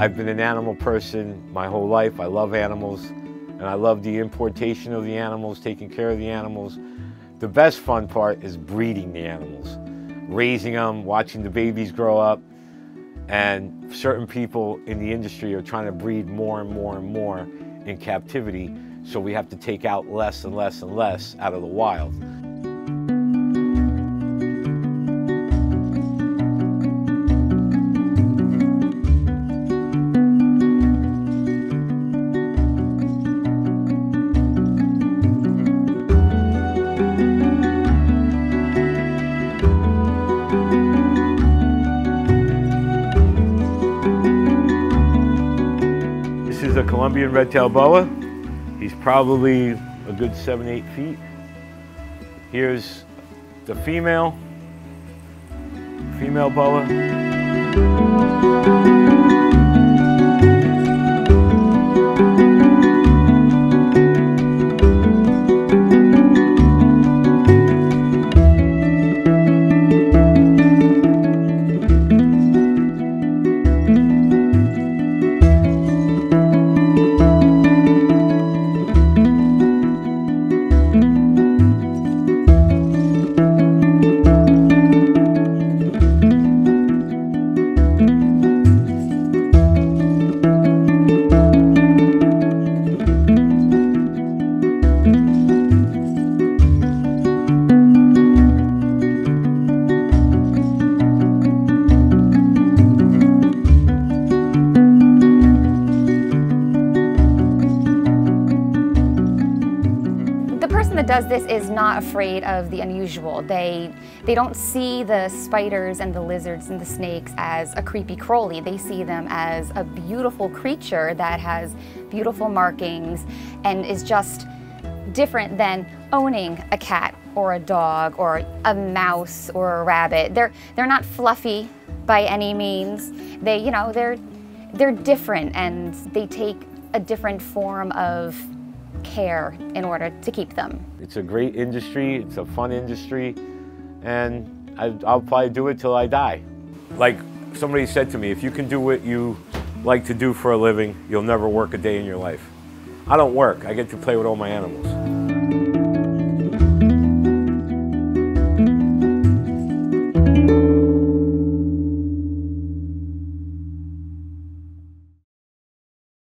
I've been an animal person my whole life. I love animals and I love the importation of the animals, taking care of the animals. The best fun part is breeding the animals, raising them, watching the babies grow up, and certain people in the industry are trying to breed more and more and more in captivity, so we have to take out less and less and less out of the wild. A Colombian red-tailed boa. He's probably a good seven, eight feet. Here's the female, female boa. Person that does this is not afraid of the unusual. They, they don't see the spiders and the lizards and the snakes as a creepy crawly. They see them as a beautiful creature that has beautiful markings and is just different than owning a cat or a dog or a mouse or a rabbit. They're, they're not fluffy by any means. They, you know, they're, they're different and they take a different form of care in order to keep them. It's a great industry, it's a fun industry, and I, I'll probably do it till I die. Like somebody said to me, if you can do what you like to do for a living, you'll never work a day in your life. I don't work, I get to play with all my animals.